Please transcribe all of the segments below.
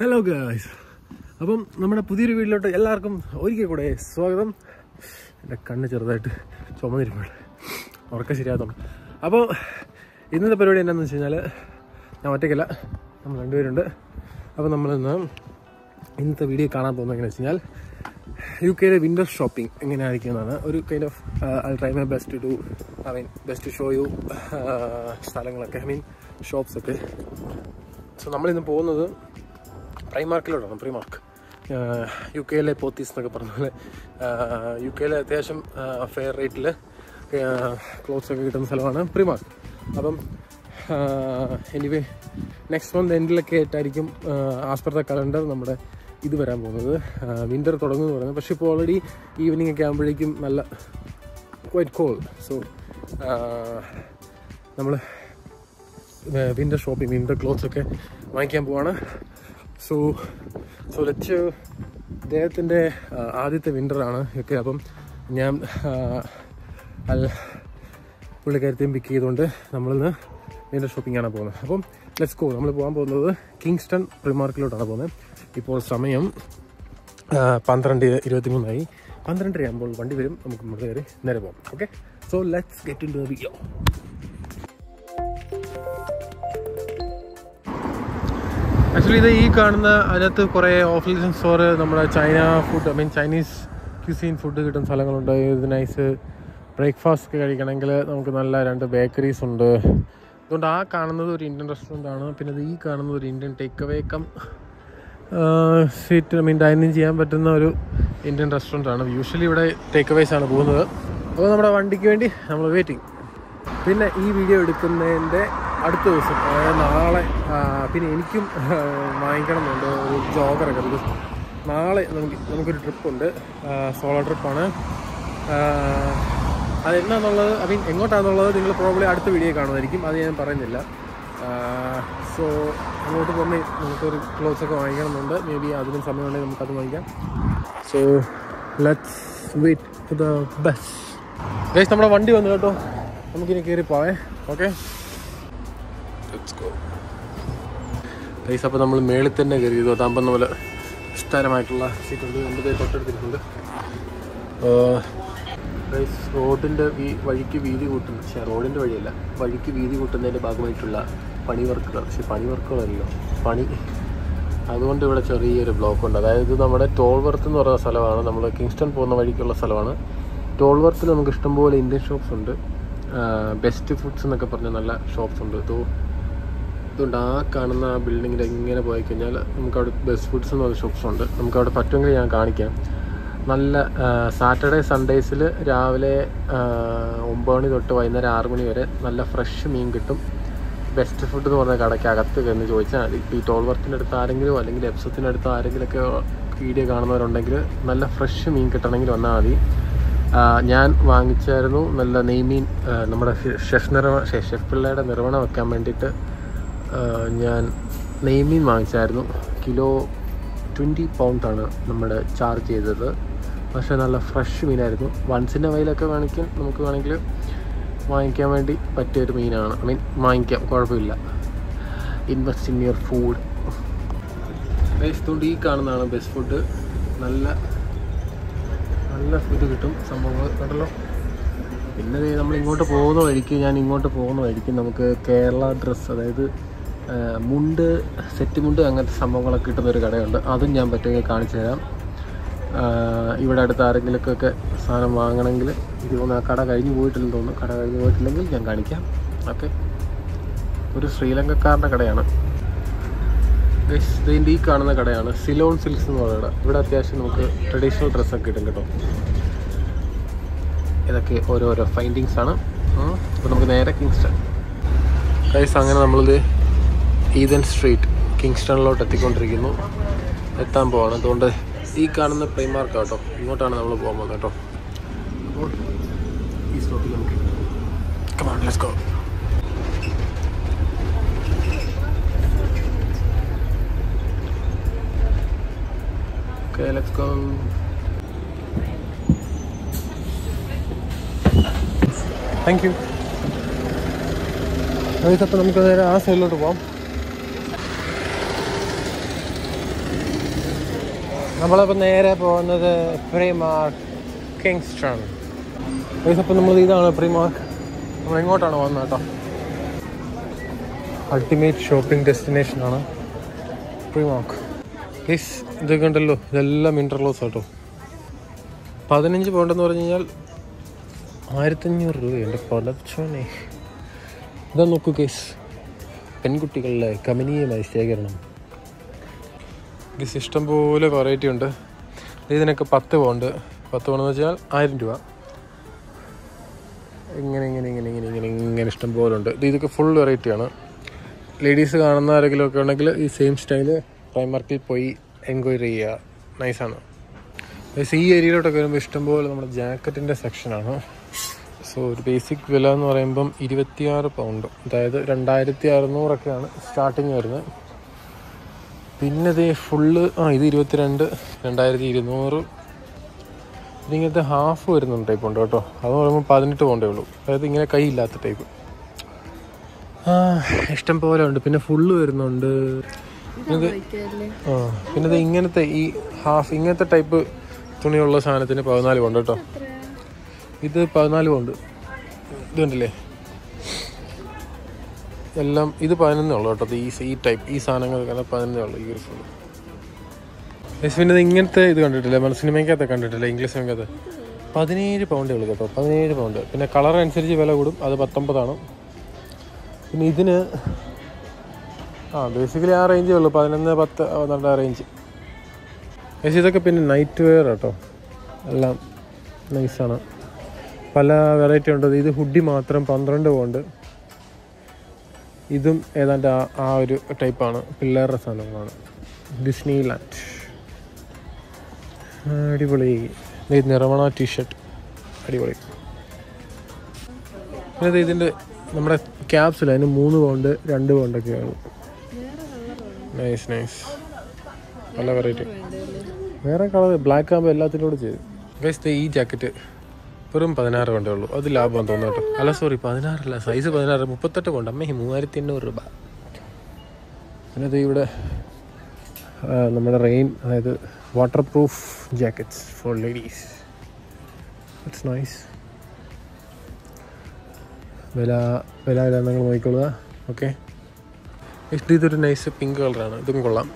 Hello guys അപ്പം നമ്മുടെ പുതിയൊരു വീട്ടിലോട്ട് എല്ലാവർക്കും ഒരിക്കൽ കൂടെ സ്വാഗതം. എന്റെ കണ്ണ് ചെറുതായിട്ട് ചുമന്നിരിപ്പുണ്ട് ഉറക്കം ശരിയാകത്തുണ്ട് അപ്പോൾ ഇന്നത്തെ പരിപാടി എന്താണെന്ന് വെച്ച് കഴിഞ്ഞാൽ ഞാൻ ഒറ്റയ്ക്കല്ല. നമ്മൾ രണ്ടുപേരുണ്ട്. അപ്പോൾ നമ്മളിന്ന് ഇന്നത്തെ വീഡിയോ കാണാൻ പോകുന്നത് എങ്ങനെയാണെന്ന് വെച്ച് കഴിഞ്ഞാൽ യു കെയിലെ വിന്റർ ഷോപ്പിംഗ് എങ്ങനെയായിരിക്കും എന്നാണ് ഒരു kind of I try my best to I mean best show you സ്ഥലങ്ങളൊക്കെ ഐ മീൻ ഷോപ്സൊക്കെ സോ നമ്മളിന്ന് പോകുന്നത് പ്രൈമാർക്കിലോട്ടാണ് പ്രീമാർക്ക് യു കെയിലെ പോത്തീസ് എന്നൊക്കെ പറഞ്ഞ പോലെ. യു കെയിലെ അത്യാവശ്യം ഫെയർ റേറ്റിൽ ക്ലോത്ത്സ് ഒക്കെ കിട്ടുന്ന സ്ഥലമാണ് പ്രീമാർക്ക് അപ്പം എനിവേ നെക്സ്റ്റ് മന്ത് എൻഡിലൊക്കെ ആയിട്ടായിരിക്കും ആസ്പർത്ത പെർ കലണ്ടർ നമ്മുടെ ഇത് വരാൻ പോകുന്നത്. വിന്റർ തുടങ്ങുമെന്ന് പറയുന്നത്. പക്ഷേ ഇപ്പോൾ ഓൾറെഡി ഈവനിങ് ഒക്കെ ആകുമ്പോഴേക്കും നല്ല ക്വൈറ്റ് കോൾ സോ നമ്മൾ വിന്റർ ഷോപ്പിംഗ് വിന്റർ ക്ലോത്ത്സ് ഒക്കെ വാങ്ങിക്കാൻ പോവാണ്. സോ സോ ലെറ്റ് അദ്ദേഹത്തിന്റെ ആദ്യത്തെ വിന്ററാണ് ഒക്കെ അപ്പം ഞാൻ അൽ പുള്ളിക്കാരത്തെയും പിക്ക് ചെയ്തുകൊണ്ട് നമ്മളിന്ന് വിന്റർ ഷോപ്പിങ്ങാണ് പോകുന്നത്. അപ്പം ലെറ്റ്സ് ഗോ നമ്മൾ പോകാൻ പോകുന്നത് കിങ്സ്റ്റൺ പ്രിമാർക്കിലോട്ടാണ് പോകുന്നത്. ഇപ്പോൾ സമയം പന്ത്രണ്ട് ഇരുപത്തി മൂന്നായി പന്ത്രണ്ടര ആകുമ്പോൾ വണ്ടി വരും. നമുക്ക് നമ്മൾ നേരെ പോകാം. Okay so let's get into the video actually ഇത് ഈ കാണുന്ന അതിനകത്ത് കുറേ ഓഫീസ് സ്റ്റോർ നമ്മുടെ China food I mean Chinese cuisine food കിട്ടുന്ന സ്ഥലങ്ങളുണ്ട്. ഇത് നൈസ് ബ്രേക്ക്ഫാസ്റ്റ് ഒക്കെ കഴിക്കണമെങ്കിൽ നമുക്ക് നല്ല രണ്ട് ബേക്കറീസ് ഉണ്ട്. അതുകൊണ്ട് ആ കാണുന്നത് ഒരു ഇന്ത്യൻ റെസ്റ്റോറന്റ് ആണ്. പിന്നെ ഇത് ഈ കാണുന്നത് ഒരു Indian takeaway cum seat I mean dining ചെയ്യാൻ പറ്റുന്ന ഒരു ഇന്ത്യൻ റെസ്റ്റോറന്റ് ആണ്. യൂഷ്വലി ഇവിടെ ടേക്ക് അവേസ് ആണ് പോകുന്നത്. അപ്പോൾ നമ്മുടെ വണ്ടിക്ക് വേണ്ടി നമ്മൾ വെയിറ്റിംഗ് പിന്നെ ഈ വീഡിയോ എടുക്കുന്നതിന്റെ അടുത്ത ദിവസം നാളെ പിന്നെ എനിക്കും വാങ്ങിക്കണം എന്നുണ്ട് ഒരു ജോഗറൊക്കെ. ബിക്കോസ് നാളെ നമുക്ക് നമുക്കൊരു ട്രിപ്പുണ്ട് സോളോ ട്രിപ്പാണ്. അതെന്നാന്നുള്ളത് ഐ മീൻ എങ്ങോട്ടാണെന്നുള്ളത് നിങ്ങൾ പ്രോബ്ലി അടുത്ത വീഡിയോ കാണുമായിരിക്കും അത് ഞാൻ പറയുന്നില്ല. സോ അങ്ങോട്ട് പോകുന്ന നമുക്കൊരു ക്ലോത്ത്സൊക്കെ വാങ്ങിക്കണം എന്നുണ്ട്. മേ ബി അതിനും സമയമുണ്ടെങ്കിൽ നമുക്കത് വാങ്ങിക്കാം. So let's wait for the bus guys നമ്മുടെ വണ്ടി വന്നു കേട്ടോ. നമുക്കിനി കയറി പോവേ. ഓക്കെ ഗൈസ് അപ്പോൾ നമ്മൾ മേളിൽ തന്നെ കയറി അതാകുമ്പോൾ പോലെ വിസ്താരമായിട്ടുള്ള സീറ്റുണ്ട് പേര് തൊട്ടടുത്തിട്ടുണ്ട്. റോഡിന്റെ ഈ വഴിക്ക് വീതി കൂട്ടുന്ന പക്ഷേ റോഡിന്റെ വഴിയല്ല വഴിക്ക് വീതി കൂട്ടുന്നതിന്റെ ഭാഗമായിട്ടുള്ള പണി വർക്കുകൾ പക്ഷേ പണി വർക്കുകളല്ലോ പണി. അതുകൊണ്ട് ഇവിടെ ചെറിയൊരു ബ്ലോക്ക് ഉണ്ട്. അതായത് നമ്മുടെ ടോൾ വർത്ത് എന്ന് പറയുന്ന സ്ഥലമാണ്. നമ്മൾ കിങ്സ്റ്റൺ പോകുന്ന വഴിക്കുള്ള സ്ഥലമാണ്. ടോൾ വർത്തിൽ നമുക്ക് ഇഷ്ടംപോലെ ഇന്ത്യൻ ഷോപ്സ് ഉണ്ട്. ബെസ്റ്റ് ഫുഡ്സ് എന്നൊക്കെ പറഞ്ഞ നല്ല ഷോപ്സ് ഉണ്ട്. ഇതോ അതുകൊണ്ട് ആ കാണുന്ന ആ ബിൽഡിങ്ങിൽ എങ്ങനെ പോയി കഴിഞ്ഞാൽ നമുക്കവിടെ ബെസ്റ്റ് ഫുഡ്സ് എന്ന് പറഞ്ഞ ഷോപ്പ്സ് ഉണ്ട്. നമുക്ക് അവിടെ പറ്റുമെങ്കിൽ ഞാൻ കാണിക്കാം. നല്ല സാറ്റർഡേ സൺഡേസിൽ രാവിലെ ഒമ്പത് മണി തൊട്ട് വൈകുന്നേരം ആറ് മണി വരെ നല്ല ഫ്രഷ് മീൻ കിട്ടും. ബെസ്റ്റ് ഫുഡ് എന്ന് പറഞ്ഞ കടയ്ക്ക് അകത്ത് എന്ന് ചോദിച്ചാൽ ഈ ടോൾ വർക്കിന്റെ അടുത്ത് ആരെങ്കിലും അല്ലെങ്കിൽ എപ്സത്തിന്റെ അടുത്ത് ആരെങ്കിലുമൊക്കെ വീഡിയോ കാണുന്നവരുണ്ടെങ്കിൽ നല്ല ഫ്രഷ് മീൻ കിട്ടണമെങ്കിൽ വന്നാൽ മതി. ഞാൻ വാങ്ങിച്ചായിരുന്നു നല്ല നെയ്മീൻ നമ്മുടെ ഷെഫ് നിർവ ഷെഫ് പിള്ളയുടെ നിർവഹണം വെക്കാൻ വേണ്ടിയിട്ട് ഞാൻ നെയ്മീൻ വാങ്ങിച്ചായിരുന്നു. കിലോ ട്വന്റി പൗണ്ടാണ് നമ്മൾ ചാർജ് ചെയ്തത്. പക്ഷേ നല്ല ഫ്രഷ് മീനായിരുന്നു. വൺസിന്റെ വയലൊക്കെ വേണമെങ്കിൽ നമുക്ക് വേണമെങ്കിൽ വാങ്ങിക്കാൻ വേണ്ടി പറ്റിയൊരു മീനാണ്. ഐ മീൻ വാങ്ങിക്കാം കുഴപ്പമില്ല. Invest in your food. Best ഈ കാണുന്നതാണ് ബെസ്റ്റ് ഫുഡ് നല്ല നല്ല ഫുഡ് കിട്ടും സംഭവങ്ങൾ. കണ്ടല്ലോ? പിന്നെ നമ്മൾ ഇങ്ങോട്ട് പോകുന്ന വഴിക്ക് ഞാൻ ഇങ്ങോട്ട് പോകുന്ന വഴിക്ക് നമുക്ക് കേരള ഡ്രസ്സ് അതായത് മുണ്ട് സെറ്റ് മുണ്ട് അങ്ങനത്തെ സംഭവങ്ങളൊക്കെ കിട്ടുന്ന ഒരു കടയുണ്ട്. അതും ഞാൻ പറ്റുമെങ്കിൽ കാണിച്ചു തരാം. ഇവിടെ അടുത്ത് ആരെങ്കിലുമൊക്കെ സാധനം വാങ്ങണമെങ്കിൽ ഇത് ആ കട കഴിഞ്ഞ് പോയിട്ടില്ലെന്ന് തോന്നുന്നു. കട കഴിഞ്ഞ് പോയിട്ടില്ലെങ്കിൽ ഞാൻ കാണിക്കാം. ഓക്കെ. ഒരു ശ്രീലങ്കക്കാരന്റെ കടയാണ്. ഈ കാണുന്ന കടയാണ്. സിലോൺ സിൽക്സ് എന്ന് പറയുന്ന കട. ഇവിടെ അത്യാവശ്യം നമുക്ക് ട്രഡീഷണൽ ഡ്രസ്സൊക്കെ കിട്ടും കേട്ടോ. ഇതൊക്കെ ഓരോരോ ഫൈൻഡിങ്സ് ആണ്. അപ്പോൾ നമുക്ക് നേരെ കിങ്സ്റ്റൺ ഗൈസ് അങ്ങനെ നമ്മളിത് ഈതൻ സ്ട്രീറ്റ് കിങ്സ്റ്റണിലോട്ട് എത്തിക്കൊണ്ടിരിക്കുന്നു. എത്താൻ പോവാണ്. അതുകൊണ്ട് ഈ കാണുന്ന പ്ലൈമാർക്ക് കേട്ടോ ഇങ്ങോട്ടാണ് നമ്മൾ പോകാൻ പോകുന്നത് കേട്ടോ. അപ്പോൾ ലെറ്റ്സ് ഗോ. താങ്ക് യു അപ്പോൾ നമുക്ക് നേരെ ആ സൈഡിലോട്ട് പോകാം നമ്മളപ്പോൾ നേരെ പോകുന്നത് പ്രീമാർക്ക് കിങ്സ്റ്റൺ അപ്പോൾ നമ്മൾ ഇതാണ് പ്രീമാർക്ക് നമ്മൾ ഇങ്ങോട്ടാണ് പോകുന്നത് കേട്ടോ. അൾട്ടിമേറ്റ് ഷോപ്പിംഗ് ഡെസ്റ്റിനേഷൻ ആണ് പ്രീമാർക്ക് പ്ലീസ് ഇതൊക്കെ കണ്ടല്ലോ ഇതെല്ലാം ഇന്റർലോസ് കേട്ടോ പതിനഞ്ച് പൗണ്ടെന്ന് പറഞ്ഞു കഴിഞ്ഞാൽ ആയിരത്തഞ്ഞൂറ് രൂപയുണ്ട് എന്റെ പടച്ചോനെ. ഇതാ നോക്കൂ കേസ് പെൺകുട്ടികളുടെ കമനീയമായ ശേഖരണം. ഗസ് ഇഷ്ടം പോലെ വെറൈറ്റി ഉണ്ട്. ഇതിനൊക്കെ പത്ത് പോണ്ട്. പത്ത് പോണെന്ന് വെച്ചാൽ ആയിരം രൂപ. ഇങ്ങനെ ഇങ്ങനെ ഇങ്ങനെ ഇങ്ങനെ ഇങ്ങനെ ഇങ്ങനെ ഇഷ്ടം പോലെ ഉണ്ട്. ഇത് ഇതൊക്കെ ഫുൾ വെറൈറ്റിയാണ് ലേഡീസ് കാണുന്ന ആരെങ്കിലും ഒക്കെ ഉണ്ടെങ്കിൽ ഈ സെയിം സ്റ്റൈൽ പ്രൈമാർക്കിൽ പോയി എൻക്വയറി ചെയ്യുക. നൈസാണ് ഈ ഏരിയയിലോട്ടൊക്കെ വരുമ്പോൾ ഇഷ്ടംപോലെ നമ്മുടെ ജാക്കറ്റിന്റെ സെക്ഷനാണ് സോ ഒരു ബേസിക് വില എന്ന് പറയുമ്പം ഇരുപത്തിയാറ് പൗണ്ട്. അതായത് രണ്ടായിരത്തി അറുന്നൂറൊക്കെയാണ് സ്റ്റാർട്ടിങ് വരുന്നത്. പിന്നെ ഇത് ഫുള്ള് ആ ഇത് ഇരുപത്തിരണ്ട് രണ്ടായിരത്തി ഇരുന്നൂറ് ഇതിങ്ങനത്തെ ഹാഫ് വരുന്നുണ്ട് ടൈപ്പ് ഉണ്ട് കേട്ടോ. അത് പറയുമ്പോൾ പതിനെട്ട് പോകണ്ടേ ഉള്ളൂ. അതായത് ഇങ്ങനെ കൈ ഇല്ലാത്ത ടൈപ്പ് ആ ഇഷ്ടം പോലെ ഉണ്ട്. പിന്നെ ഫുള്ള് വരുന്നുണ്ട്. ഇത് ആ പിന്നെ ഇത് ഇങ്ങനത്തെ ഈ ഹാഫ് ഇങ്ങനത്തെ ടൈപ്പ് തുണിയുള്ള സാധനത്തിന് പതിനാല് പൗണ്ട് കേട്ടോ. ഇത് പതിനാല് പൗണ്ട്. ഇതുണ്ടല്ലേ എല്ലാം ഇത് പതിനൊന്നേ ഉള്ളൂ കേട്ടോ. ഈ ഈ ടൈപ്പ് ഈ സാധനങ്ങൾക്കെല്ലാം പതിനൊന്നേ ഉള്ളൂ ഈ ഒരു ഫുൾ പിന്നെ ഇങ്ങനത്തെ ഇത് കണ്ടിട്ടില്ല? സിനിമയ്ക്കകത്ത് കണ്ടിട്ടില്ല? ഇംഗ്ലീഷ് സിനിമയ്ക്കകത്ത് പതിനേഴ് പൗണ്ടേ ഉള്ളൂ കേട്ടോ. പതിനേഴ് പൗണ്ട് പിന്നെ കളർ അനുസരിച്ച് വില കൂടും. അത് പത്തൊമ്പതാണ്. പിന്നെ ഇതിന് ആ ബേസിക്കലി ആ റേഞ്ചേ ഉള്ളൂ. പതിനൊന്ന് പത്ത് പന്ത്രണ്ട് ആ റേഞ്ച് പക്ഷേ ഇതൊക്കെ പിന്നെ നൈറ്റ് വെയർ കേട്ടോ. എല്ലാം നൈസാണ് പല വെറൈറ്റി ഉണ്ട് ഇത് ഹുഡി മാത്രം പന്ത്രണ്ട് പൗണ്ട് ഇതും ഏതാണ്ട് ആ ഒരു ടൈപ്പാണ്. പിള്ളേരുടെ സാധനങ്ങളാണ്. ഡിസ്നി ലാൻഡ് അടിപൊളി ഇത് നിറമണ ടീഷർട്ട്. അടിപൊളി. പിന്നെ ഇത് ഇതിന്റെ നമ്മുടെ ക്യാപ്സിൽ അതിന് മൂന്ന് പൗണ്ട് രണ്ട് പൗണ്ടൊക്കെയാണ് നൈസ് നൈസ് നല്ല വെറൈറ്റി വേറെ കളർ ബ്ലാക്ക് ആകുമ്പോൾ എല്ലാത്തിനോട് ചെയ്തു ഈ ജാക്കറ്റ്. വെറും പതിനാറ് കൊണ്ടേ ഉള്ളൂ. അത് ലാഭം തോന്നുന്നു അല്ല സോറി പതിനാറല്ല സൈസ് പതിനാറ് മുപ്പത്തെട്ട് കൊണ്ട്. അമ്മേ മൂവായിരത്തി എണ്ണൂറ് രൂപ. ഇത് ഇവിടെ നമ്മുടെ റെയിൻ അതായത് waterproof jackets for ladies it's nice വില വില വില നിങ്ങൾ നോക്കിക്കൊള്ളുക. ഓക്കെ നെക്സ്റ്റ് ഇതൊരു നൈസ് പിങ്ക് കളറാണ് ഇതും കൊള്ളാം.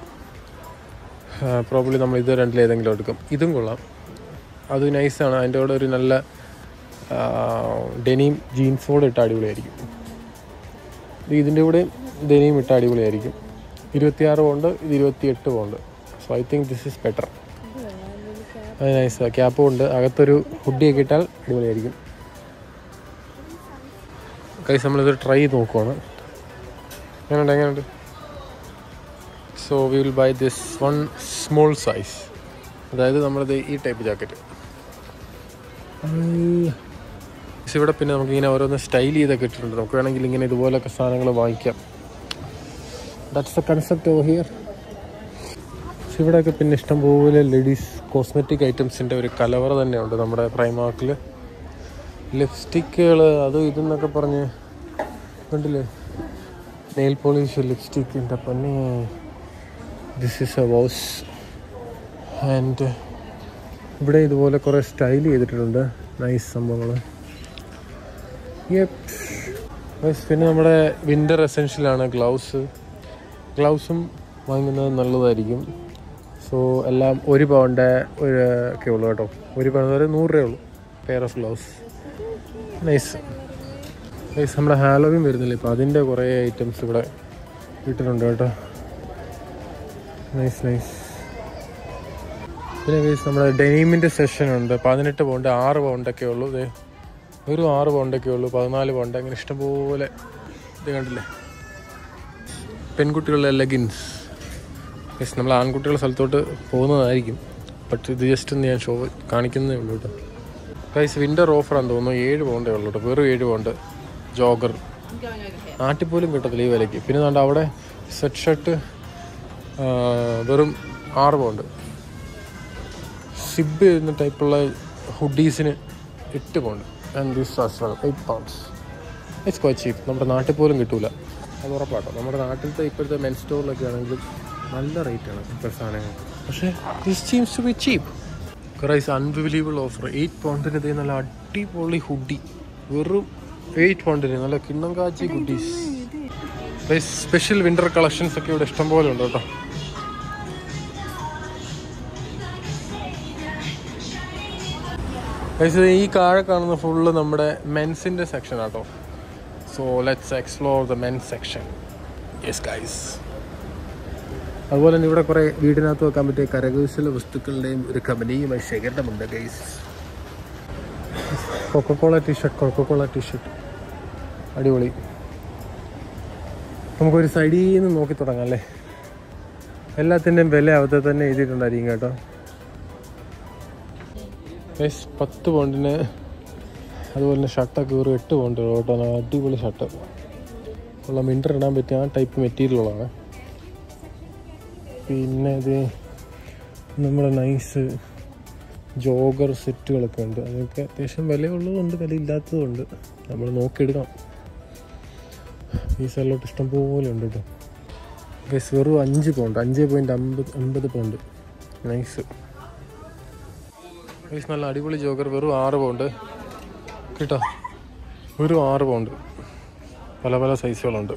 പ്രോബ്ലി നമ്മൾ ഇത് രണ്ടിലേതെങ്കിലും എടുക്കും. ഇതും കൊള്ളാം. അത് നൈസാണ് അതിന്റെ കൂടെ ഒരു നല്ല ഡെനിം ജീൻസ് കൂടെ ഇട്ട അടിപൊളിയായിരിക്കും. ഇത് ഇതിന്റെ കൂടെ ഡെനിം ഇട്ട അടിപൊളിയായിരിക്കും. ഇരുപത്തിയാറ് പോണ്ട് ഇത് ഇരുപത്തിയെട്ട് pound. So I think this is better അത് നൈസ് ക്യാപ്പും ഉണ്ട്. അകത്തൊരു ഹുഡിയൊക്കെ ഇട്ടാൽ അടിപൊളിയായിരിക്കും. കൈസ് നമ്മളിത് ട്രൈ ചെയ്ത് നോക്കുവാണ്. എങ്ങനെയുണ്ട് എങ്ങനെയുണ്ട്? So we will buy this one small size അതായത് നമ്മളത് ഈ ടൈപ്പ് ജാക്കറ്റ് ഇവിടെ പിന്നെ നമുക്ക് ഇങ്ങനെ ഓരോന്ന് സ്റ്റൈൽ ചെയ്തൊക്കെ ഇട്ടിട്ടുണ്ട്. നമുക്ക് വേണമെങ്കിൽ ഇങ്ങനെ ഇതുപോലൊക്കെ സാധനങ്ങൾ വാങ്ങിക്കാം. That's the concept over here ഇവിടെയൊക്കെ പിന്നെ ഇഷ്ടംപോലെ ലേഡീസ് കോസ്മെറ്റിക് ഐറ്റംസിന്റെ ഒരു കലവറ തന്നെയുണ്ട് നമ്മുടെ പ്രൈമാർക്കിൽ ലിപ്സ്റ്റിക്കുകൾ അതും ഇതെന്നൊക്കെ പറഞ്ഞ് കണ്ടില്ലേ? നെയിൽ പോളിഷ് ലിപ്സ്റ്റിക് എന്റെ this is a vase and ഇവിടെ ഇതുപോലെ കുറേ സ്റ്റൈൽ ചെയ്തിട്ടുണ്ട്. നൈസ് സംഭവങ്ങൾ പിന്നെ നമ്മുടെ വിന്റർ എസെൻഷ്യലാണ് ഗ്ലൗസ് ഗ്ലൗസും വാങ്ങുന്നത് നല്ലതായിരിക്കും. സോ എല്ലാം ഒരു പൗണ്ട് ഒരു ഒക്കെ ഉള്ളൂ കേട്ടോ. ഒരു പൗണ്ട് വരെ നൂറ് രൂപയേ ഉള്ളൂ. Pair of gloves nice nice നമ്മുടെ ഹാലോവിൻ വരുന്നില്ല? ഇപ്പോൾ അതിന്റെ കുറേ ഐറ്റംസ് ഇവിടെ വീട്ടിലുണ്ട് കേട്ടോ. നൈസ് നൈസ് പിന്നെ നമ്മുടെ ഡെനീമിന്റെ സെഷൻ ഉണ്ട്. പതിനെട്ട് പൗണ്ട് ആറ് പൗണ്ടൊക്കെ ഉള്ളൂ. വെറും ആറ് പൗണ്ടൊക്കെ ഉള്ളൂ പതിനാല് പൗണ്ട് അങ്ങനെ ഇഷ്ടംപോലെ ഇത് കണ്ടില്ലേ? പെൺകുട്ടികളുടെ ലെഗിൻസ് യെസ് നമ്മൾ ആൺകുട്ടികളുടെ സ്ഥലത്തോട്ട് പോകുന്നതായിരിക്കും. ബട്ട് ഇത് ജസ്റ്റ് ഒന്ന് ഞാൻ ഷോ കാണിക്കുന്നതേ ഉള്ളൂ കേട്ടോ. പ്രൈസ് വിന്റർ ഓഫറാന്ന് തോന്നുന്നു. ഏഴ് പൗണ്ടേ ഉള്ളൂ കേട്ടോ. വെറും ഏഴ് പൗണ്ട്. ജോഗർ നാട്ടിൽ പോലും കിട്ടത്തില്ല ഈ വിലയ്ക്ക്. പിന്നെ കണ്ട അവിടെ സെറ്റ് ഷർട്ട് വെറും ആറ് പൗണ്ട്. സിബ് ചെയ്യുന്ന ടൈപ്പുള്ള ഹുഡീസിന് എട്ട് pound. And this as well eight pounds it's quite cheap നമ്മുടെ നാട്ടിൽ പോലും കിട്ടൂല. അത് ഉറപ്പാട്ടോ. നമ്മുടെ നാട്ടിലത്തെ ഇപ്പോഴത്തെ മെൻ സ്റ്റോറിലൊക്കെ ആണെങ്കിലും നല്ല റേറ്റാണ് ഇപ്പോഴത്തെ സാധനങ്ങൾക്ക് പക്ഷേ this seems to be cheap prices unbelievable offer eight പൗണ്ടിന് ഇതേ നല്ല അടിപൊളി ഹുഡി വെറും എയ്റ്റ് പൗണ്ടിന് നല്ല കിണ്ണം കാച്ചി ഹുഡീസ് സ്പെഷ്യൽ വിന്റർ കളക്ഷൻസ് ഒക്കെ ഇവിടെ ഇഷ്ടംപോലെ ഉണ്ട് കേട്ടോ. ഇത് ഈ കാഴ കാണുന്ന ഫുള്ള് നമ്മുടെ മെൻസിന്റെ സെക്ഷൻ ആട്ടോ. So let's explore the men's section yes guys അതുപോലെ തന്നെ ഇവിടെ കുറേ വീടിനകത്ത് വെക്കാൻ പറ്റിയ കരകൗശല വസ്തുക്കളുടെയും ഒരു കമ്പനിയുമായി ശേഖരണമുണ്ട് guys Coca Cola T shirt Coca Cola T shirt അടിപൊളി. നമുക്കൊരു സൈഡിൽ നിന്ന് നോക്കി തുടങ്ങാം അല്ലേ? എല്ലാത്തിന്റെയും വില അവിടെ തന്നെ എഴുതിയിട്ടുണ്ടായിരിക്കും കേട്ടോ. ഗൈസ് പത്ത് പൗണ്ടിന് അതുപോലെ തന്നെ ഷർട്ടൊക്കെ ഒരു എട്ട് പൗണ്ട് കേട്ടോ. അടിപൊളി ഷർട്ട് ഉള്ള മിന്റർ ഇടാൻ പറ്റിയ ആ ടൈപ്പ് മെറ്റീരിയലുള്ളതാണ് പിന്നെ ഇത് നമ്മുടെ നൈസ് ജോഗർ സെറ്റുകളൊക്കെ ഉണ്ട്. അതൊക്കെ അത്യാവശ്യം വിലയുള്ളതുണ്ട് വില ഇല്ലാത്തതുകൊണ്ട് നമ്മൾ നോക്കിയെടുക്കണം. ഈ സ്ഥലത്തോട്ട് ഇഷ്ടം പോലെ ഉണ്ട് കേട്ടോ. ഗൈസ് വെറും അഞ്ച് പൗണ്ട്. അഞ്ച് പോയിന്റ് അമ്പത് അമ്പത് പൗണ്ട്. നൈസ് ഗൈസ് നല്ല അടിപൊളി ജോക്കർ വെറും ആറ് പൗണ്ട്. കേട്ടോ? വെറും ആറ് പൗണ്ട്. പല പല സൈസുകളുണ്ട്.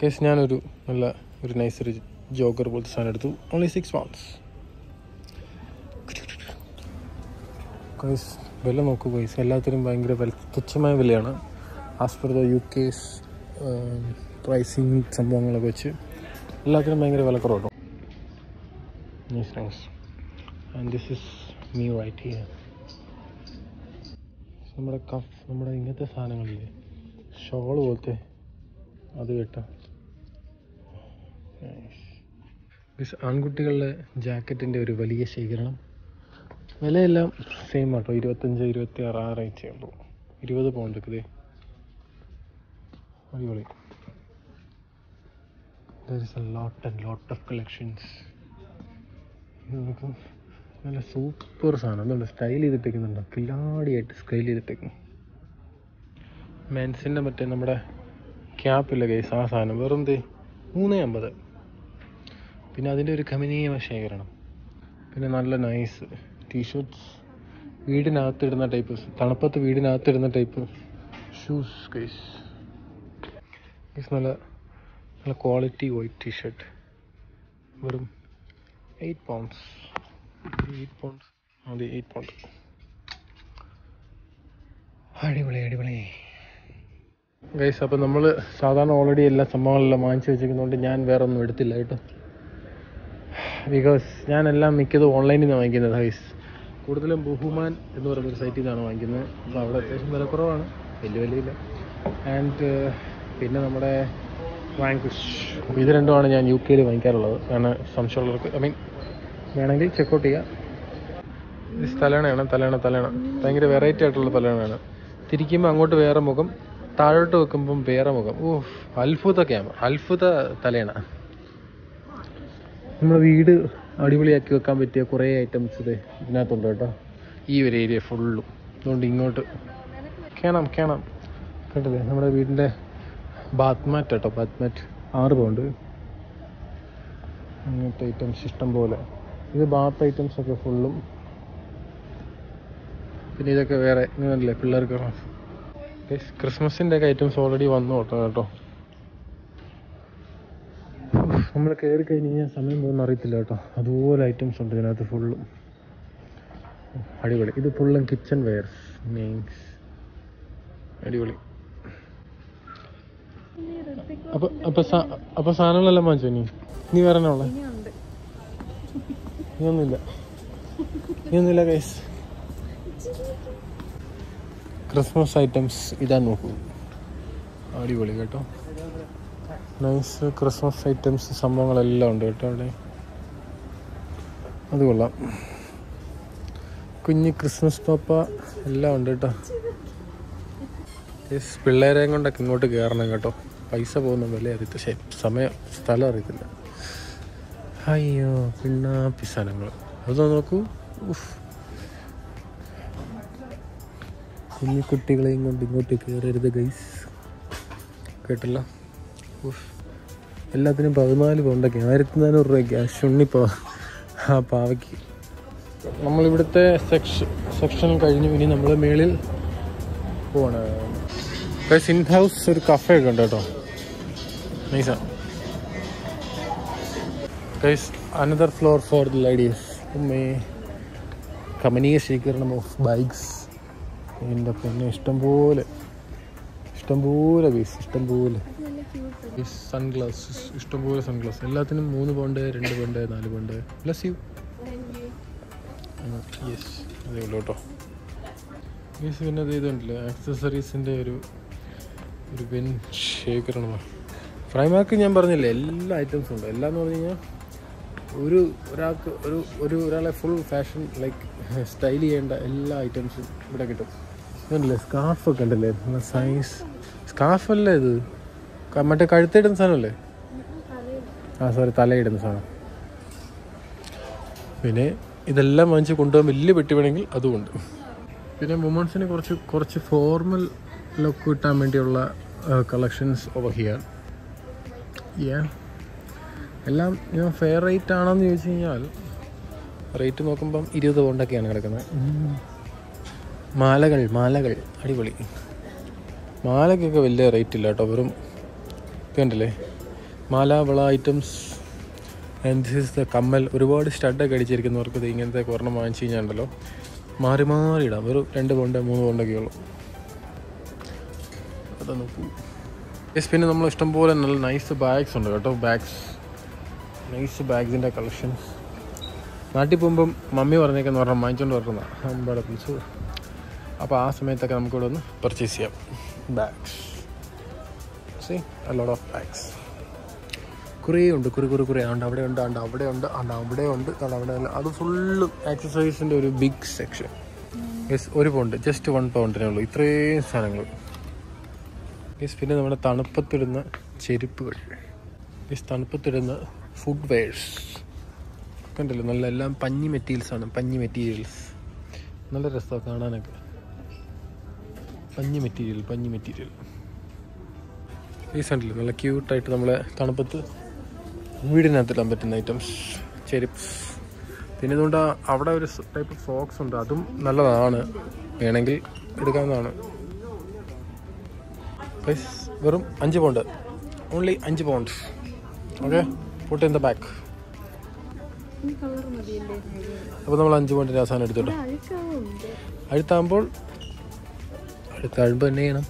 ഗൈസ് ഞാനൊരു നല്ല ഒരു നൈസ് ഒരു ജോക്കർ പോലത്തെ സാധനം എടുത്തു. ഓൺലി സിക്സ് പൗണ്ട്സ് ഗൈസ് വില നോക്കൂ ഗൈസ്. എല്ലാത്തിനും ഭയങ്കര വില തുച്ഛമായ വിലയാണ്. As per the U K's pricing സംഭവങ്ങളൊക്കെ വെച്ച് എല്ലാത്തിനും ഭയങ്കര വില കുറവുണ്ടോ and this is me right here. നമ്മുടെ കഫ് നമ്മുടെ ഇങ്ങനത്തെ സാധനങ്ങളില്ലേ? ഷോൾ പോലത്തെ അത് കേട്ടോ. Guys, ആൺകുട്ടികളുടെ ജാക്കറ്റിന്റെ ഒരു വലിയ ശേഖരണം. വിലയെല്ലാം സെയിം ആട്ടോ. ഇരുപത്തഞ്ച് ഇരുപത്തി ആറ് ആ റേറ്റേ ഉള്ളൂ. ഇരുപത് പൗണ്ട് ഇതേ അടിപൊളി. There is a lot and lot of collections നല്ല സൂപ്പർ സാധനം. നല്ല സ്റ്റൈൽ ചെയ്തിട്ടേക്കുന്നുണ്ടോ. കില്ലാടിയായിട്ട് സ്റ്റൈൽ ചെയ്തിട്ടേക്കും മെൻസിന്റെ മറ്റേ നമ്മുടെ ക്യാപ്പില്ല കേസ് ആ സാധനം. വെറും തേ മൂന്ന് അമ്പത്. പിന്നെ അതിന്റെ ഒരു കമനീയ ശേഖരണം. പിന്നെ നല്ല നൈസ് ടീഷർട്ട്സ് വീടിനകത്തിടുന്ന ടൈപ്പ് തണുപ്പത്ത് വീടിനകത്തിടുന്ന ടൈപ്പ് ഷൂസ് കേസ് കേസ് നല്ല നല്ല ക്വാളിറ്റി വൈറ്റ് ടീഷർട്ട് വെറും എയ്റ്റ് പൗണ്ട്സ് എയ്റ്റ് പൗണ്ട്സ് അതെ എയ്റ്റ് പൗണ്ട് അടിപൊളി അടിപൊളി. ഗൈസ് അപ്പം നമ്മൾ സാധാരണ ഓൾറെഡി എല്ലാ സംഭവങ്ങളെല്ലാം വാങ്ങിച്ചു വെച്ചിരിക്കുന്നതുകൊണ്ട് ഞാൻ വേറെ ഒന്നും എടുത്തില്ല കേട്ടോ. ബിക്കോസ് ഞാൻ എല്ലാം മിക്കതും ഓൺലൈനിൽ നിന്ന് വാങ്ങിക്കുന്നത് ഗൈസ് കൂടുതലും ബഹുമാൻ എന്ന് പറയുന്ന ഒരു സൈറ്റിൽ നിന്നാണ് വാങ്ങിക്കുന്നത്. അപ്പോൾ അവിടെ അത്യാവശ്യം വില കുറവാണ്. വലിയ വിലയില്ല. ആൻഡ് പിന്നെ നമ്മുടെ വാങ്കുഷ് ഇത് രണ്ടുമാണ് ഞാൻ യു കെയിൽ വാങ്ങിക്കാറുള്ളത്. കാരണം സംശയമുള്ളവർക്ക് ഐ മീൻ വേണമെങ്കിൽ ചെക്കൗട്ട് ചെയ്യാം. ഈ സ്ഥലമാണ് തലേണ തലേണ ഭയങ്കര വെറൈറ്റി ആയിട്ടുള്ള തലേണയാണ് തിരിക്കുമ്പോൾ അങ്ങോട്ട് വേറെ മുഖം താഴോട്ട് വെക്കുമ്പം വേറെ മുഖം. ഓ അത്ഭുത ക്യാമ്പ് അത്ഭുത തലേണ നമ്മുടെ വീട് അടിപൊളിയാക്കി വെക്കാൻ പറ്റിയ കുറേ ഐറ്റംസ് ഇത് ഇതിനകത്തുണ്ട് കേട്ടോ. ഈ ഒരു ഏരിയ ഫുള്ളും അതുകൊണ്ട് ഇങ്ങോട്ട് കേണം കേണം. കേട്ടില്ലേ നമ്മുടെ വീടിന്റെ ബാത്മാറ്റ് കേട്ടോ ബാത്ത്മാറ്റ് ആറ് പൗണ്ട്. അങ്ങനത്തെ ഐറ്റംസ് ഇഷ്ടം പോലെ. ഇത് ബാത്ത് ഐറ്റംസ് ഒക്കെ ഫുള്ളും പിന്നെ ഇതൊക്കെ വേറെ ഇങ്ങനല്ലേ പിള്ളേർക്ക് ക്രിസ്മസിന്റെ ഒക്കെ ഐറ്റംസ് ഓൾറെഡി വന്നു കേട്ടോ കേട്ടോ. നമ്മൾ കയറി കഴിഞ്ഞ് കഴിഞ്ഞാൽ സമയം പോകുന്ന അറിയത്തില്ല കേട്ടോ. അതുപോലെ ഐറ്റംസ് ഉണ്ട് ഇതിനകത്ത് ഫുള്ളും അടിപൊളി. ഇത് ഫുള്ളും കിച്ചൺ വെയർസ് മീൻസ് അടിപൊളി. അപ്പൊ അപ്പൊ സാ- അപ്പൊ സാധനങ്ങളെല്ലാം വാങ്ങിച്ചോ നീ നീ ഉള്ള? ഇതൊന്നുമില്ല ഒന്നുമില്ല കൈസ് ക്രിസ്മസ് ഐറ്റംസ് ഇതാ നോക്കൂ. അടിപൊളി കേട്ടോ. നൈസ് ക്രിസ്മസ് ഐറ്റംസ് സംഭവങ്ങളെല്ലാം ഉണ്ട് കേട്ടോ അവിടെ. അത് കൊള്ളാം. കുഞ്ഞ് ക്രിസ്മസ് പാപ്പ എല്ലാം ഉണ്ട് കേട്ടോ. പിള്ളേരെയും കൊണ്ടൊക്കെ ഇങ്ങോട്ട് കയറണം കേട്ടോ. പൈസ പോകുന്ന വില അറിയത്തില്ല സമയം സ്ഥലം അറിയത്തില്ല. അയ്യോ പിന്നാപ്പി സാധനങ്ങൾ അത് നോക്കൂ. ഉഫ്. കുഞ്ഞു കുട്ടികളെയും കൊണ്ട് ഇങ്ങോട്ട് കയറരുത് ഗൈസ് കേട്ടല്ല? ഉഫ്. എല്ലാത്തിനും പതിനാല് പൗണ്ടൊക്കെ. ആയിരത്തി നാനൂറ് രൂപയ്ക്ക് ക്യാഷ് ഉണ്ണിപ്പോ ആ പാവയ്ക്ക്. നമ്മളിവിടുത്തെ സെക്ഷൻ സെക്ഷൻ കഴിഞ്ഞു ഇനി നമ്മൾ മേളിൽ പോവാണ്. ഇൻ ഹൗസ് ഒരു കഫേ ഒക്കെ ഉണ്ട് കേട്ടോ. നൈസാ guys another floor for the ladies ഉമ്മേ കമനീയ ശേഖരണം ഓഫ് ബൈക്സ് എന്റെ പൊന്നെ ഇഷ്ടംപോലെ. ഇഷ്ടംപോലെ ബീസ് ഇഷ്ടംപോലെ. സൺഗ്ലാസ് ഇഷ്ടംപോലെ സൺഗ്ലാസ് എല്ലാത്തിനും മൂന്ന് പൗണ്ട് രണ്ട് പൗണ്ട് നാല് പൗണ്ട്. പ്ലസ് യു യെസ് അതേ ഉള്ളൂ കേട്ടോ യെസ് പിന്നെ അത് ഇതുണ്ടല്ലോ ആക്സസറീസിന്റെ ഒരു ഒരു ബെൻ ശേഖരണമാണ്. ഫ്രൈമാർക്ക് ഞാൻ പറഞ്ഞില്ലേ എല്ലാ ഐറ്റംസും ഉണ്ട്. എല്ലാം എന്ന് പറഞ്ഞു കഴിഞ്ഞാൽ ഒരു ഒരാൾക്ക് ഒരു ഒരു ഒരാളെ ഫുൾ ഫാഷൻ ലൈക്ക് സ്റ്റൈൽ ചെയ്യേണ്ട എല്ലാ ഐറ്റംസും ഇവിടെ കിട്ടും. ഇതുണ്ടല്ലേ സ്കാർഫൊക്കെ ഉണ്ടല്ലേ നല്ല സൈസ് സ്കാർഫല്ലേ ഇത്? മറ്റേ കഴുത്തിടുന്ന സാധനമല്ലേ? ആ സോറി തലയിടുന്ന സാധനം. പിന്നെ ഇതെല്ലാം വാങ്ങിച്ച് കൊണ്ടുപോകാൻ വലിയ പെട്ടി വേണമെങ്കിൽ അതുമുണ്ട് പിന്നെ വുമൺസിന് കുറച്ച് കുറച്ച് ഫോർമൽ ലുക്ക് കിട്ടാൻ വേണ്ടിയുള്ള കളക്ഷൻസ് ഓവർ ഹിയർ യാ എല്ലാം ഞാൻ ഫെയർ റേറ്റ് ആണോന്ന് ചോദിച്ചു കഴിഞ്ഞാൽ റേറ്റ് നോക്കുമ്പം ഇരുപത് പൗണ്ടൊക്കെയാണ് കിടക്കുന്നത്. മാലകൾ മാലകൾ അടിപൊളി. മാലയ്ക്കൊക്കെ വലിയ റേറ്റ് ഇല്ല കേട്ടോ വെറും കണ്ടല്ലേ? മാല വള items and this is the കമ്മൽ. ഒരുപാട് സ്റ്റഡൊക്കെ അടിച്ചിരിക്കുന്നവർക്ക് ഇത് ഇങ്ങനത്തെ ഒരെണ്ണം വാങ്ങിച്ചു കഴിഞ്ഞാൽ മാറി മാറി ഇടാം വെറും രണ്ട് പൗണ്ട് മൂന്ന് പൗണ്ടൊക്കെ ഉള്ളൂ. അതൊന്ന് നോക്കൂ പിന്നെ നമ്മൾ ഇഷ്ടംപോലെ നല്ല നൈസ് ബാഗ്സ് ഉണ്ട് കേട്ടോ ബാഗ്സ് നൈസ് ബാഗ്സിന്റെ കളക്ഷൻസ് നാട്ടിൽ പോകുമ്പം മമ്മി പറഞ്ഞേക്കെന്ന് പറഞ്ഞാൽ വാങ്ങിച്ചുകൊണ്ട് വരണതാണ് അമ്പാടെ പിടിച്ചു അപ്പോൾ ആ സമയത്തൊക്കെ നമുക്കിവിടെ ഒന്ന് പർച്ചേസ് ചെയ്യാം. Bags see load of bags കുറേ ഉണ്ട് കുറി കുറി കുറേ. ഉണ്ട് അവിടെ ഉണ്ട് ഉണ്ട് അവിടെ ഉണ്ട് ഉണ്ട് അവിടെ ഉണ്ട് അവിടെ. അത് ഫുള്ള് ആക്സസറീസിന്റെ ഒരു ബിഗ് സെക്ഷൻ യെസ് ഒരു പൗണ്ട് ജസ്റ്റ് വൺ പൗണ്ടിനേ ഉള്ളൂ. ഇത്രയും സാധനങ്ങൾ. യെസ് പിന്നെ നമ്മുടെ തണുപ്പത്തിടുന്ന ചെരുപ്പുകൾ. യെസ് തണുപ്പത്തിടുന്ന ഫുഡ് വെയർസ് കണ്ടല്ലോ? നല്ല എല്ലാം പഞ്ഞി മെറ്റീരിയൽസാണ് പഞ്ഞി മെറ്റീരിയൽസ് നല്ല രസമാണ് കാണാനൊക്കെ. പഞ്ഞി മെറ്റീരിയൽ പഞ്ഞി മെറ്റീരിയൽ ഉണ്ടല്ലോ നല്ല ക്യൂട്ടായിട്ട് നമ്മളെ തണുപ്പത്ത് വീടിനകത്തിടാൻ പറ്റുന്ന ഐറ്റംസ് ചെരിപ്സ്. പിന്നെ ഇതുകൊണ്ട് അവിടെ ഒരു ടൈപ്പ് സോക്സ് ഉണ്ട്. അതും നല്ലതാണ്. വേണമെങ്കിൽ എടുക്കാവുന്നതാണ്. വെറും അഞ്ച് പൗണ്ട് ഓൺലി അഞ്ച് pound okay put in the back അപ്പോൾ നമ്മൾ അഞ്ച് പൗണ്ടിന്റെ അവസാനം എടുത്തോട്ടെ. അഴുത്താകുമ്പോൾ അഴുത്താഴുമ്പോൾ തന്നെ ചെയ്യണം.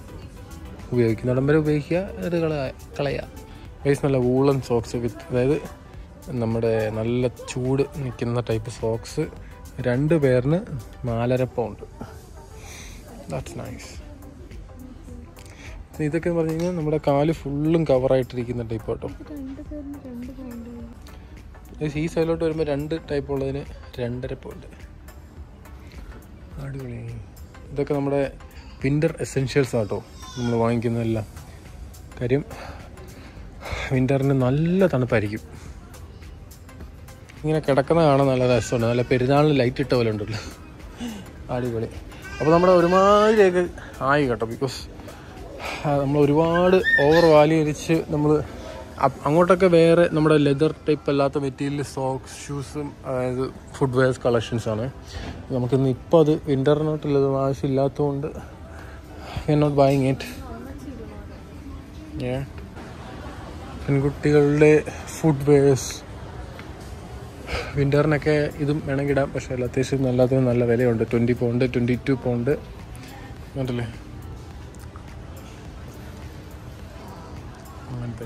ഉപയോഗിക്കുന്നിടം വരെ ഉപയോഗിക്കുക അത് കള കളയുക വൈസ് നല്ല വൂളൻ സോക്സ് വിത്ത് അതായത് നമ്മുടെ നല്ല ചൂട് നിൽക്കുന്ന ടൈപ്പ് സോക്സ് രണ്ട് പേരിന് നാലര പൗണ്ട് ദാറ്റ്സ് നൈസ് ഇതൊക്കെ എന്ന് പറഞ്ഞു കഴിഞ്ഞാൽ നമ്മുടെ കാൽ ഫുള്ളും കവറായിട്ടിരിക്കുന്നുണ്ട് ഇപ്പോൾ കേട്ടോ ഈ സൈഡിലോട്ട് വരുമ്പോൾ രണ്ട് ടൈപ്പ് ഉള്ളതിന് രണ്ടര പോയിന്റ് അടിപൊളി. ഇതൊക്കെ നമ്മുടെ വിന്റർ എസെൻഷ്യൽസ് ആട്ടോ നമ്മൾ വാങ്ങിക്കുന്നതെല്ലാം. കാര്യം വിന്ററിന് നല്ല തണുപ്പായിരിക്കും. ഇങ്ങനെ കിടക്കുന്ന കാണാൻ നല്ല രസമുണ്ട്. നല്ല പെരുന്നാളിന് ലൈറ്റ് ഇട്ട പോലെ ഉണ്ടല്ലോ. അടിപൊളി. അപ്പോൾ നമ്മുടെ ഒരുമാതിരിയൊക്കെ ആയി കേട്ടോ ബിക്കോസ് നമ്മൾ ഒരുപാട് ഓവർ വാല്യൂരിച്ച് നമ്മൾ അങ്ങോട്ടൊക്കെ വേറെ നമ്മുടെ ലെതർ ടൈപ്പ് അല്ലാത്ത മെറ്റീരിയൽ സോക്സ് ഷൂസും അതായത് ഫുഡ് വെയർസ് കളക്ഷൻസാണ് നമുക്കിന്ന് ഇപ്പോൾ അത് വിന്ററിനോട്ടുള്ളത് ആവശ്യമില്ലാത്തതുകൊണ്ട് we are not buying it ഏ പെൺകുട്ടികളുടെ ഫുഡ് വെയർസ് വിന്ററിനൊക്കെ ഇതും വേണമെങ്കിൽ ഇടാം. പക്ഷേ അത്യാവശ്യം നല്ലതിന് നല്ല വിലയുണ്ട്. Twenty pound twenty two pound കണ്ടല്ലേ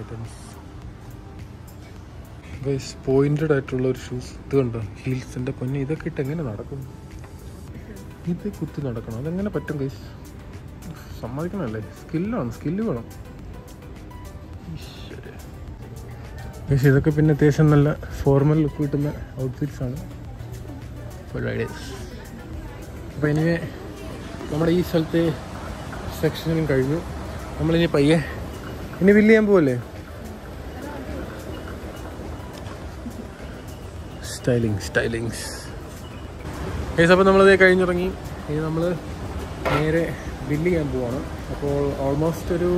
ഐറ്റംസ് ഗൈസ് പോയിന്റഡ് ആയിട്ടുള്ള ഒരു ഷൂസ് ഇത് കണ്ടോ? ഹീൽസിന്റെ പൊന്നെ. ഇതൊക്കെ ഇട്ട് എങ്ങനെ നടക്കും? ഇത് കുത്തി നടക്കണം? അതെങ്ങനെ പറ്റും ഗൈസ് സമ്മതിക്കണമല്ലേ? സ്കില്ലാണ് സ്കില്ല് വേണം. ഗൈസ് ഇതൊക്കെ പിന്നെ അത്യാവശ്യം നല്ല ഫോർമൽ ലുക്ക് കിട്ടുന്ന ഔട്ട്ഫിറ്റ്സ് ആണ്. അപ്പോൾ ഇനി നമ്മുടെ ഈ സ്ഥലത്തെ സെക്ഷനിലും കഴിഞ്ഞു. നമ്മളിനി പയ്യെ ഇനി ബില്ല് ചെയ്യാൻ പോവല്ലേ? സ്റ്റൈലിങ് സ്റ്റൈലിങ്സ് കേസ് അപ്പോൾ നമ്മളത് കഴിഞ്ഞിറങ്ങി. ഇനി നമ്മൾ നേരെ ബില്ല് ചെയ്യാൻ പോവാണ്. അപ്പോൾ ഓൾമോസ്റ്റ് ഒരു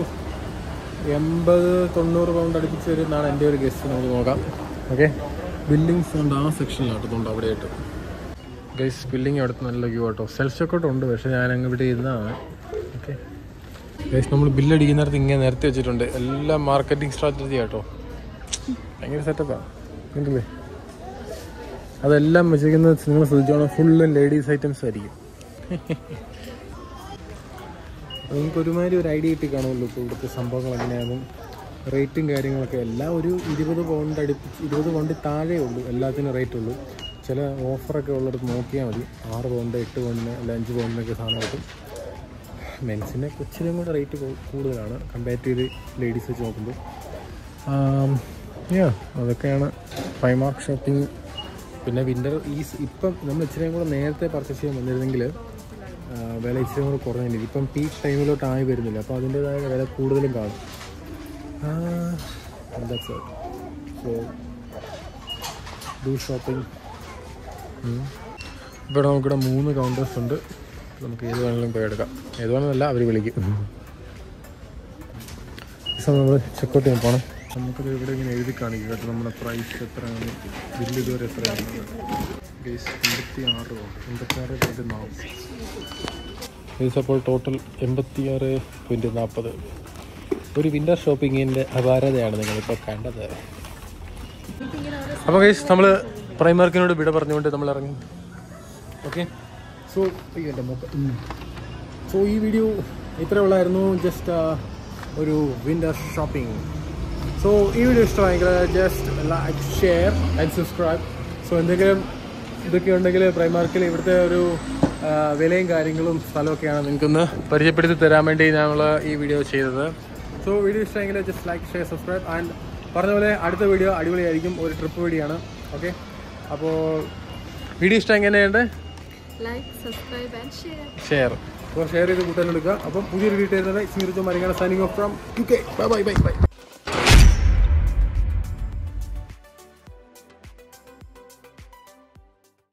എൺപത് തൊണ്ണൂറ് പൗണ്ട് അടുപ്പിച്ച് വരും എന്നാണ് എന്റെ ഒരു ഗസ്റ്റ് നമുക്ക് നോക്കാം. ഓക്കെ ബില്ലിങ്സ് ഉണ്ട് ആ സെക്ഷനിലാട്ടത്തുണ്ട് അവിടെ ആയിട്ട് ഗൈസ് ബില്ലിങ് അവിടുത്തെ നല്ല വ്യൂ ആട്ടോ. സെൽഫ് ചെക്കൗട്ട് ഉണ്ട് പക്ഷേ ഞാൻ അങ്ങ് ഇവിടെ ഇരുന്നാണ് ഓക്കെ ഗൈസ് നമ്മൾ ബില്ലടിക്കുന്നിടത്ത് ഇങ്ങനെ നിരത്തി വെച്ചിട്ടുണ്ട്. എല്ലാം മാർക്കറ്റിംഗ് സ്ട്രാറ്റജി ആട്ടോ. ഭയങ്കര സെറ്റപ്പാണ് കണ്ടില്ലേ? അതെല്ലാം വെച്ചിരിക്കുന്നത് നിങ്ങൾ ശ്രദ്ധിച്ചോണം. ഫുള്ളും ലേഡീസ് ഐറ്റംസ് ആയിരിക്കും. നിങ്ങൾക്ക് ഒരുമാതിരി ഒരു ഐഡിയ കിട്ടി കാണുമല്ലോ ഇപ്പോൾ ഇവിടുത്തെ സംഭവങ്ങൾ എങ്ങനെയാണ് റേറ്റും കാര്യങ്ങളൊക്കെ എല്ലാം ഒരു ഇരുപത് പൗണ്ട് അടുപ്പിച്ച് ഇരുപത് പൗണ്ട് താഴെ ഉള്ളൂ. എല്ലാത്തിനും റേറ്റ് ഉള്ളൂ. ചില ഓഫറൊക്കെ ഉള്ളിടത്ത് നോക്കിയാൽ മതി. ആറ് പൗണ്ട് എട്ട് പൗണ്ടിന് അല്ല അഞ്ച് പൗണ്ടിനൊക്കെ സാധനം കിട്ടും. മെൻസിന് കൊച്ചിലും കൂടെ റേറ്റ് കൂടുതലാണ് കമ്പയർ ചെയ്ത് ലേഡീസ് വെച്ച് നോക്കുമ്പോൾ യാ അതൊക്കെയാണ് ഫൈമാർക്ക് ഷോപ്പിംഗ് പിന്നെ വിന്റർ ഈ സ് ഇപ്പം നമ്മൾ ഇച്ചിരിയും കൂടെ നേരത്തെ പർച്ചേസ് ചെയ്യാൻ വന്നിരുന്നെങ്കിൽ വില ഇച്ചിരി കൂടെ കുറഞ്ഞില്ല ഇപ്പം പീക്ക് ടൈമിലോട്ടായി വരുന്നില്ല. അപ്പോൾ അതിന്റെതായ വില കൂടുതലും കാണും. സോ ഡു ഷോപ്പിംഗ് ഇവിടെ നമുക്കിവിടെ മൂന്ന് കൗണ്ടേഴ്സ് ഉണ്ട്. നമുക്ക് ഏത് വേണമെങ്കിലും പോയി എടുക്കാം. ഏത് വേണമെന്നല്ല അവർ വിളിക്കും. നമ്മൾ ചെക്കൗട്ട് ചെയ്യാൻ പോകണം നമുക്കത് ഇവിടെ ഇങ്ങനെ എഴുതി കാണിക്കും കേട്ടോ. നമ്മുടെ പ്രൈസ് എത്രയാണ്? ബില്ല് ഇതുവരെ എത്രയാണ്? ഗൈസ് എൺപത്തി ആറ് രൂപ എൺപത്തി ആറ് പോയിന്റ് നാൽപ്പത് ഗൈസ് അപ്പോൾ ടോട്ടൽ എൺപത്തിയാറ് പോയിന്റ് നാൽപ്പത് ഒരു വിന്റർ ഷോപ്പിങ്ങിന്റെ അപാരതയാണ് നിങ്ങളിപ്പോൾ കണ്ടത്. അപ്പോൾ ഗൈസ് നമ്മൾ പ്രൈമാർക്കിനോട് വിട പറഞ്ഞുകൊണ്ട് നമ്മൾ ഇറങ്ങി ഓക്കെ സോ എന്റെ മൊത്തം സോ ഈ വീഡിയോ ഇത്രയുള്ളായിരുന്നു ജസ്റ്റ് ഒരു വിന്റർ ഷോപ്പിംഗ് സോ ഈ വീഡിയോ ഇഷ്ടമായെങ്കിൽ just like share and subscribe so എന്തെങ്കിലും ഇതൊക്കെ ഉണ്ടെങ്കിൽ പ്രൈമാർക്കിൽ ഇവിടുത്തെ ഒരു വിലയും കാര്യങ്ങളും സ്ഥലമൊക്കെയാണ് നിങ്ങൾക്കൊന്ന് പരിചയപ്പെടുത്തി തരാൻ വേണ്ടി ഞങ്ങൾ ഈ വീഡിയോ ചെയ്തത്. സോ വീഡിയോ ഇഷ്ടമെങ്കിൽ just like share subscribe and പറഞ്ഞ പോലെ അടുത്ത വീഡിയോ അടിപൊളിയായിരിക്കും. ഒരു ട്രിപ്പ് വീഡിയോ ആണ് ഓക്കെ അപ്പോൾ വീഡിയോ ഇഷ്ടം എങ്ങനെയുണ്ട്? ഷെയർ അപ്പോൾ ഷെയർ ചെയ്ത് കൂട്ടാൻ എടുക്കുക. അപ്പം പുതിയൊരു വീട്ടിൽ സ്മീർജോ Marangad signing off from U K bye bye bye bye